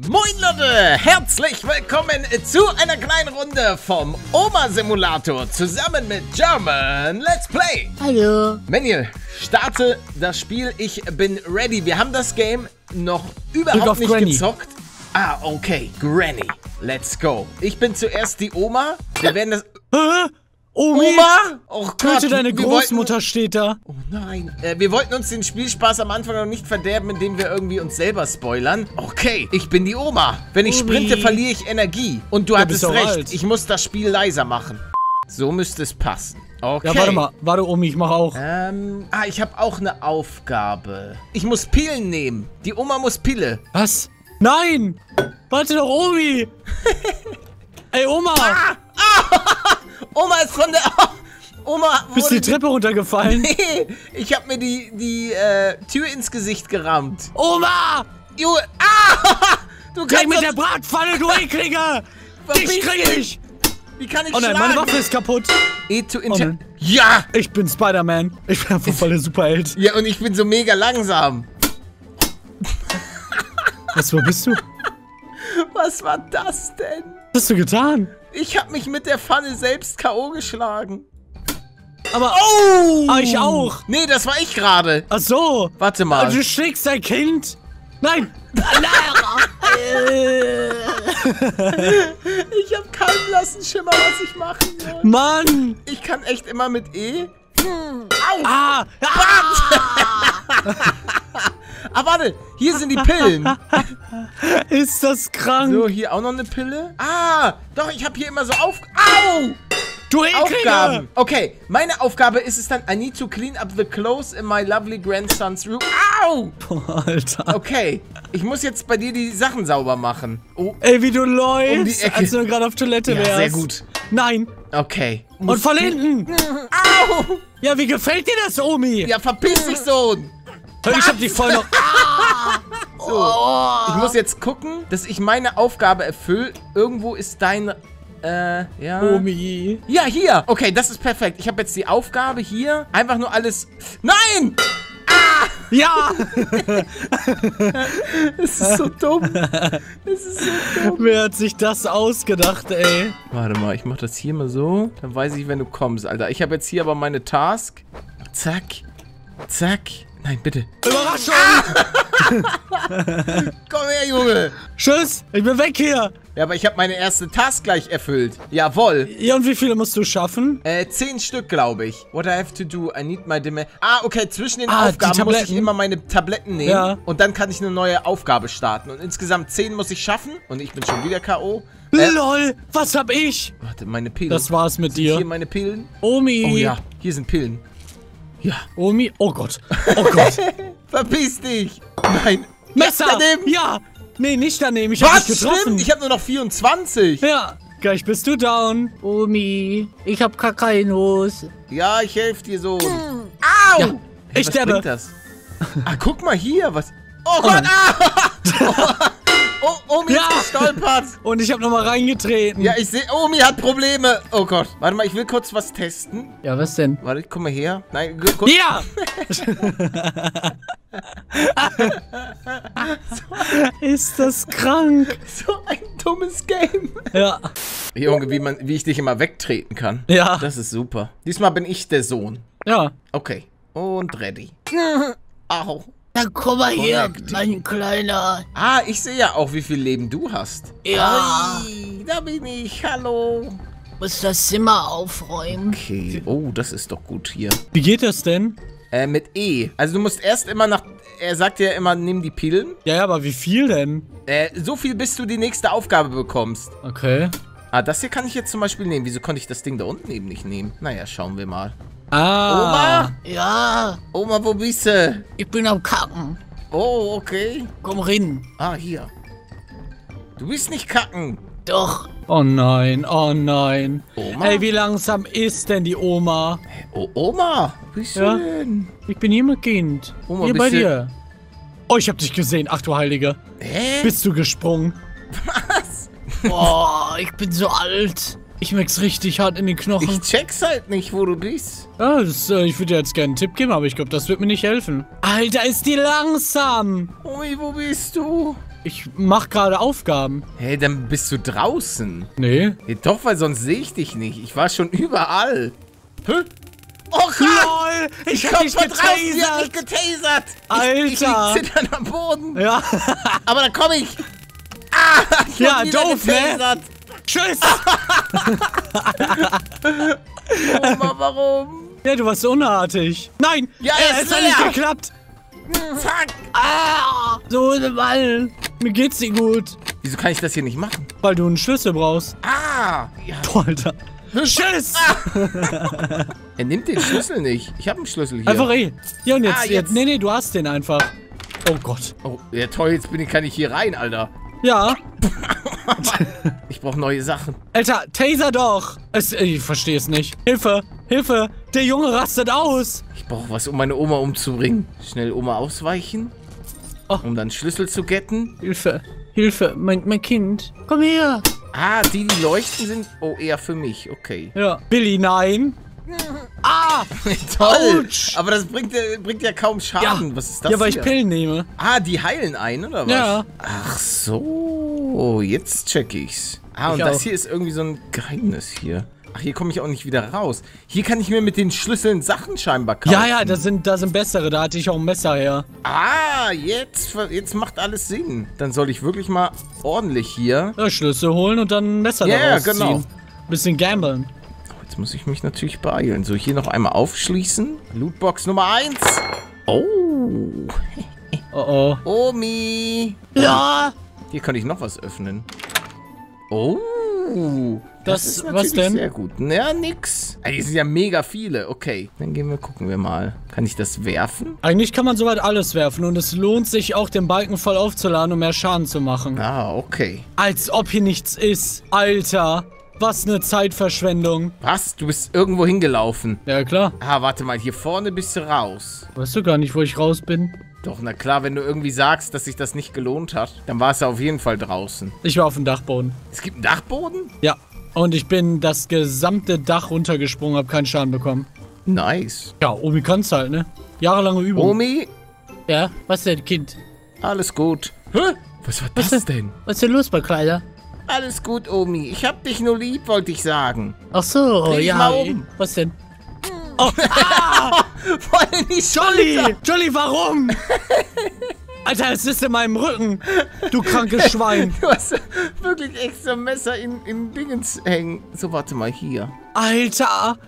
Moin Leute, herzlich willkommen zu einer kleinen Runde vom Oma-Simulator zusammen mit German Let's Play. Hallo. Manuel, starte das Spiel, ich bin ready. Wir haben das Game noch auf überhaupt nicht Granny. gezockt. Ah, okay, Granny, let's go. Ich bin zuerst die Oma, wir werden das... Hä? Omi? Oma? Oh Gott, Töte deine Großmutter steht da. Oh nein. Äh, wir wollten uns den Spielspaß am Anfang noch nicht verderben, indem wir irgendwie uns selber spoilern. Okay, ich bin die Oma. Wenn ich Omi. sprinte, verliere ich Energie. Und du Ja, hattest recht, alt. ich muss das Spiel leiser machen. So müsste es passen. Okay. Ja, warte mal. Warte, Omi, ich mach auch. Ähm, ah, ich habe auch eine Aufgabe. Ich muss Pillen nehmen. Die Oma muss Pille. Was? Nein! Warte doch, Omi! Ey, Oma! Oma ist von der... Oma Bist die. Treppe runtergefallen? Nee, ich habe mir die, die äh, Tür ins Gesicht gerammt. Oma! Junge, ah! Du kannst mit doch- der Bratpfanne, du Ekliger! Dich krieg ich! Wie kann ich Oh nein, schlagen? meine Waffe ist kaputt. E to Oh nein. ja! Ich bin Spider-Man. Ich bin einfach voll der Superheld. Ja, und ich bin so mega langsam. Was, wo bist du? Was Was war das denn? hast du getan? Ich habe mich mit der Pfanne selbst K.O. geschlagen. Aber. Oh! Ah, ich auch. Nee, das war ich gerade. Ach so. Warte mal. Du schlägst dein Kind? Nein! Ich habe keinen blassen Schimmer, was ich machen soll. Mann! Ich kann echt immer mit E. Ah! Ah, warte. Hier sind die Pillen. Ist das krank? So, hier auch noch eine Pille. Ah, doch, ich habe hier immer so auf... Au! du Ekliger! Aufgaben. Okay, meine Aufgabe ist es dann, I need to clean up the clothes in my lovely grandson's room. Au! Boah, Alter. Okay, ich muss jetzt bei dir die Sachen sauber machen. Oh, Ey, wie du Um die läufst, Ecke. als du gerade auf Toilette ja, wärst. sehr gut. Nein. Okay. Und von hinten. Au! Ja, wie gefällt dir das, Omi? Ja, verpiss dich, Sohn! Ich hab die voll noch... So, ich muss jetzt gucken, dass ich meine Aufgabe erfülle. Irgendwo ist dein... Äh, ja... Omi. Ja, hier. Okay, das ist perfekt. Ich habe jetzt die Aufgabe hier. Einfach nur alles... Nein! Ja! Es ist so dumm. Es ist so dumm. Wer hat sich das ausgedacht, ey? Warte mal, ich mach das hier mal so. Dann weiß ich, wenn du kommst, Alter. Ich habe jetzt hier aber meine Task. Zack. Zack. Nein, bitte. Überraschung! Komm her, Junge. Tschüss, ich bin weg hier. Ja, aber ich habe meine erste Task gleich erfüllt. Jawohl. Ja, und wie viele musst du schaffen? Äh, zehn Stück, glaube ich. What I have to do, I need my demand. Ah, okay, zwischen den Ah, Aufgaben muss ich immer meine Tabletten nehmen. Ja. Und dann kann ich eine neue Aufgabe starten. Und insgesamt zehn muss ich schaffen. Und ich bin schon wieder K.O. Äh, LOL, was hab ich? warte, meine Pillen. Das war's mit Hier dir. meine Pillen. Omi. Oh ja, hier sind Pillen. Ja. Omi. Oh Gott. Oh Gott. Verpiss dich. Nein. Messer. Ja, daneben. Ja. Nee, nicht daneben. Ich hab Was? dich getroffen. Stimmt, ich habe nur noch 24. Ja. Gleich bist du down. Omi, ich hab Kakainus. Ja, ich helfe dir so. Au! Ja, Hey, ich was sterbe. das? Ah, guck mal hier, was... Oh Gott, ah! oh, Omi Ja. ist gestolpert. Und ich hab nochmal reingetreten. Ja, ich sehe, Omi hat Probleme. Oh Gott. Warte mal, ich will kurz was testen. Ja, was denn? Warte, komm mal her. Nein, kurz. Ja! Ist das krank? So ein dummes Game. Ja. Junge, wie, man, wie ich dich immer wegtreten kann. Ja. Das ist super. Diesmal bin ich der Sohn. Ja. Okay. Und ready. Au. Dann komm mal her, Korrekt. mein Kleiner. Ah, ich sehe ja auch, wie viel Leben du hast. Ja, Ei, da bin ich. Hallo. muss das Zimmer aufräumen. Okay. Oh, das ist doch gut hier. Wie geht das denn? Äh, mit E. Also du musst erst immer nach... Er sagt ja immer, nimm die Pillen. Ja, ja, aber wie viel denn? Äh, so viel, bis du die nächste Aufgabe bekommst. Okay. Ah, das hier kann ich jetzt zum Beispiel nehmen. Wieso konnte ich das Ding da unten eben nicht nehmen? Naja, schauen wir mal. Ah. Oma? Ja, Oma, wo bist du? ich bin am Kacken. Oh, okay. Komm rein. Ah, hier. Du bist nicht kacken. Doch, Oh nein, oh nein. Oma? Ey, wie langsam ist denn die Oma? Oh, Oma. Wo bist Ja? du denn? Ich bin hier mit Kind. Oma, hier bist bei du- dir. Oh, ich hab dich gesehen. Ach du Heilige. Hä? Bist du gesprungen? Was? boah, ich bin so alt. Ich merk's richtig hart in den Knochen. Ich check's halt nicht, wo du bist. Ja, das, äh, ich würde dir jetzt gerne einen Tipp geben, aber ich glaube, das wird mir nicht helfen. Alter, ist die langsam. Ui, wo bist du? Ich mach gerade Aufgaben. Hey, dann bist du draußen. Nee. Ja, doch, weil sonst sehe ich dich nicht. Ich war schon überall. Hä? Oh Gott! LOL! Ich hab Komm dich hat mich getasert! getasert! Ich, ich Alter. zitternd am Boden. Ja. Aber da komme ich. Ah, ich Ja, wurde wieder doof, ne? Tschüss! Oma, warum? Ja, du warst unartig. Nein! Ja, äh, er ist es hat nicht geklappt. Zack. Ah, so eine Ball. Mir geht's dir gut. Wieso kann ich das hier nicht machen? Weil du einen Schlüssel brauchst. Ah! Ja. Boah, Alter. Tschüss! Er nimmt den Schlüssel nicht. Ich habe einen Schlüssel hier. Einfach eh. Ja, und jetzt, Ah, jetzt. jetzt. Nee, nee, du hast den einfach. Oh Gott. Oh, ja toll, jetzt bin ich, kann ich hier rein, Alter. Ja. Ich brauche neue Sachen. Alter, Taser doch. Es, ich verstehe es nicht. Hilfe, Hilfe. Der Junge rastet aus. Ich brauche was, um meine Oma umzubringen. Schnell Oma ausweichen. Oh. Um dann Schlüssel zu getten. Hilfe, Hilfe, mein, mein Kind. Komm her. Ah, die, die leuchten, sind... Oh, eher für mich. Okay. Ja. Billy, nein. Ah! Toll! Autsch. Aber das bringt, ja- bringt ja kaum Schaden. Was ist das Ja, weil ich hier? Pillen nehme. Ah, die heilen ein, oder was? Ja. Ach so, jetzt check ich's. Ah, und Ich das auch. hier ist irgendwie so ein Geheimnis hier. Ach, hier komme ich auch nicht wieder raus. Hier kann ich mir mit den Schlüsseln Sachen scheinbar kaufen. Ja, ja, da sind, da sind bessere. Da hatte ich auch ein Messer her. Ah, jetzt, jetzt macht alles Sinn. Dann soll ich wirklich mal ordentlich hier... Ja, Schlüssel holen und dann ein Messer ja, daraus genau. ziehen. Bisschen gamblen. Oh, Jetzt muss ich mich natürlich beeilen. So, hier noch einmal aufschließen. Lootbox Nummer 1. Oh, Oh, oh. Omi. Ja, Hier kann ich noch was öffnen. Oh. Das- ist was denn? sehr gut. Naja, nix. Ah, Hier sind ja mega viele. Okay, dann gehen wir, gucken wir mal. Kann ich das werfen? Eigentlich kann man soweit alles werfen und es lohnt sich auch, den Balken voll aufzuladen, um mehr Schaden zu machen. Ah, okay. Als ob hier nichts ist. Alter, was eine Zeitverschwendung. Was? Du bist irgendwo hingelaufen. Ja, klar. Ah, warte mal. Hier vorne bist du raus. Weißt du gar nicht, wo ich raus bin? Doch, na klar, wenn du irgendwie sagst, dass sich das nicht gelohnt hat, dann war es ja auf jeden Fall draußen. Ich war auf dem Dachboden. Es gibt einen Dachboden? Ja. Und ich bin das gesamte Dach runtergesprungen, hab keinen Schaden bekommen. Nice. Ja, Omi kann's halt, ne? Jahrelange Übung. Omi, ja, was denn, Kind? alles gut. Hä? Was war das denn? Was ist denn los bei Kleider? Alles gut, Omi. Ich hab dich nur lieb, wollte ich sagen. Ach so, Dreh ja. mal um. Was denn? Voll in die Jolly! Jolly, warum? Alter, es ist in meinem Rücken. Du krankes Schwein. Du hast wirklich extra Messer in, in Dingens hängen. So, warte mal hier. Alter!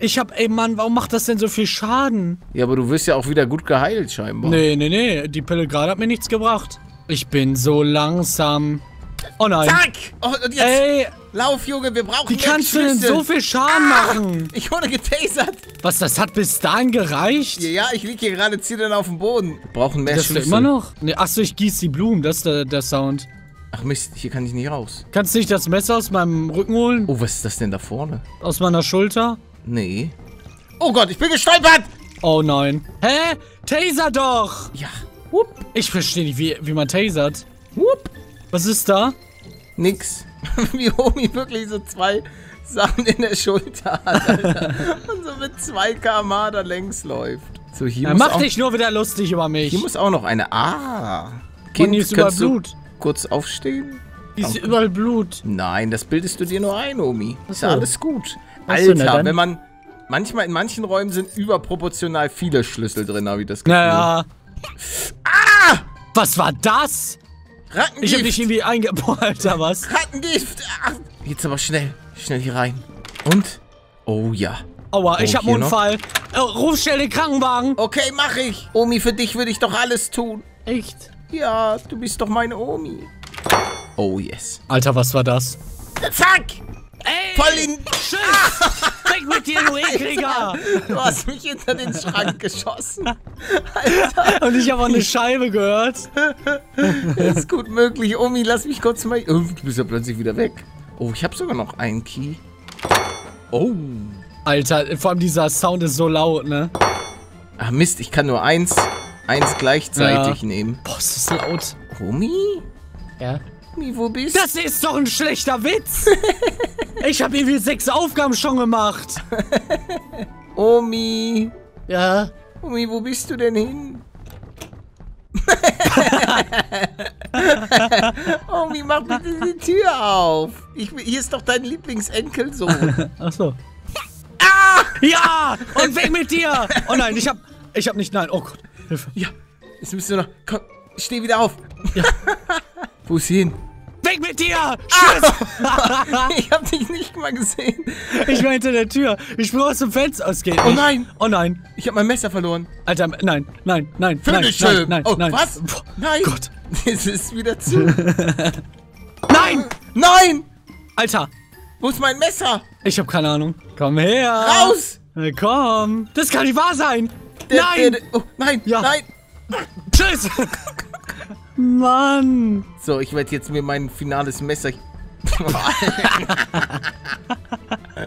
Ich hab, ey Mann, warum macht das denn so viel Schaden? Ja, aber du wirst ja auch wieder gut geheilt, scheinbar. Nee, nee, nee. Die Pille gerade hat mir nichts gebracht. Ich bin so langsam. Oh nein. Zack! Oh, und jetzt Ey, lauf, Junge, wir brauchen wie kannst du denn so viel Schaden machen? Ich wurde getasert. Was, das hat bis dahin gereicht? Ja, ja, ich lieg hier gerade zittern auf dem Boden. Wir brauchen mehr Das Schlüssel. immer noch? Nee, achso, ich gieß die Blumen, das ist der, der Sound. Ach Mist, hier kann ich nicht raus. Kannst du nicht das Messer aus meinem Rücken holen? Oh, was ist das denn da vorne? Aus meiner Schulter? Nee. Oh Gott, ich bin gestolpert! Oh nein. Hä? Taser doch! Ja. Whoop, Ich verstehe nicht, wie, wie man tasert. whoop. Was ist da? Nix. Wie Omi wirklich so zwei Sachen in der Schulter hat, Alter. Und so mit 2 km da längs läuft. So, hier, Ja, mach dich nur wieder lustig über mich. hier muss auch noch eine... Ah. Und hier ist überall kannst du Blut. kurz aufstehen? Hier ist überall Blut. Nein, das bildest du dir nur ein, Omi. Ist ja alles gut. Alter, wenn man... Manchmal, in manchen Räumen sind überproportional viele Schlüssel drin, habe ich das Gefühl. Naja. Ah! Was war das? Rattengift! Ich hab dich irgendwie einge... Boah, Alter, was? Rattengift! Ach, jetzt aber schnell. Schnell hier rein. Und? Oh ja. Aua, ich Oh, hab einen? Unfall. Äh, ruf schnell den Krankenwagen. Okay, mach ich. Omi, für dich würde ich doch alles tun. Echt? Ja, du bist doch meine Omi. Oh yes. Alter, was war das? Zack! Voll in... Tschüss! Weg mit dir, du Ekliger! Du hast mich hinter den Schrank geschossen. Und ich habe auch eine Scheibe gehört. Das ist gut möglich. Omi, lass mich kurz mal... Oh, du bist ja plötzlich wieder weg. Oh, ich habe sogar noch einen Key. Oh. Alter, vor allem dieser Sound ist so laut, ne? Ach Mist, ich kann nur eins, eins gleichzeitig nehmen. Boah, ist das laut. Omi? Ja. Omi, wo bist Das ist doch ein schlechter Witz! Ich habe irgendwie sechs Aufgaben schon gemacht. Omi? Ja. Omi, wo bist du denn hin? Omi, mach bitte die Tür auf. Ich, hier ist doch dein Lieblingsenkelsohn. Ach so. Ah! Ja! Und weg mit dir! Oh nein, ich hab. Ich hab nicht. Nein, oh Gott. Hilfe. ja, jetzt müsst du noch... Komm, steh wieder auf. Ja. Wo ist sie hin? Weg mit dir! Tschüss! Ich hab dich nicht mal gesehen. Ich war hinter der Tür. Ich spring aus dem Fenster. Es geht Oh nein. Oh nein. Ich hab mein Messer verloren. Alter, nein, nein, nein, Finish nein, him. nein, nein, oh, nein. was? Nein. Gott. Es ist wieder zu. Nein! Nein! Alter, Wo ist mein Messer? ich hab keine Ahnung. Komm her. Raus! Komm. Das kann nicht wahr sein. Der- nein! der- oh, nein! Ja. Nein! Tschüss! Mann! So, ich werde jetzt mir mein finales Messer.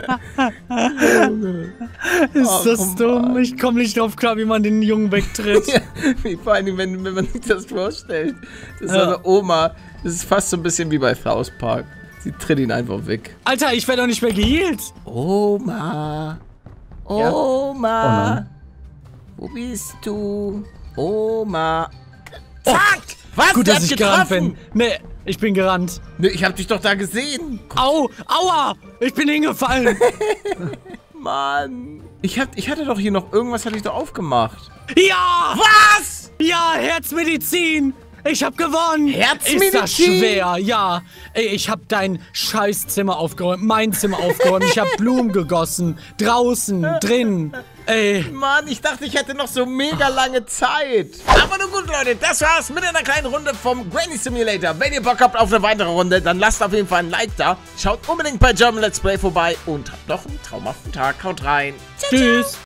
Ist das Mann. dumm? Ich komme nicht drauf klar, wie man den Jungen wegtritt. Ja, wie vor allem, wenn, wenn man sich das vorstellt. Das ist Ja. eine Oma. Das ist fast so ein bisschen wie bei South Park. Sie tritt ihn einfach weg. Alter, ich werde doch nicht mehr geheilt. Oma. Ja? Oma. Wo bist du? Oma. Zack! Was? Gut, dass ich gerannt bin. Nee, ich bin gerannt. Nö, ich hab dich doch da gesehen. Au! Aua! Ich bin hingefallen. Mann. Ich, hab, ich hatte doch hier noch irgendwas, hatte ich doch aufgemacht. ja! Was? Ja, Herzmedizin! Ich hab gewonnen! Herzmedizin? Ist das schwer, ja. Ey, ich hab dein Scheißzimmer aufgeräumt, mein Zimmer aufgeräumt, ich hab Blumen gegossen. Draußen, drin. Ey. Mann, ich dachte, ich hätte noch so mega lange Zeit. Aber nun gut, Leute, das war's mit einer kleinen Runde vom Granny Simulator. Wenn ihr Bock habt auf eine weitere Runde, dann lasst auf jeden Fall ein Like da. Schaut unbedingt bei German Let's Play vorbei und habt noch einen traumhaften Tag. Haut rein. Tschüss.